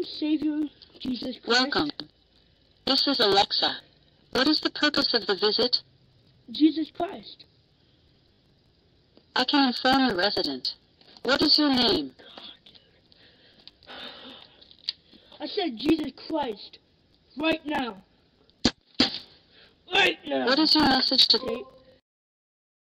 and Savior Jesus Christ. Welcome. This is Alexa. What is the purpose of the visit? Jesus Christ. I can inform a resident. What is your name? I said Jesus Christ. Right now. Right now. What is your message to...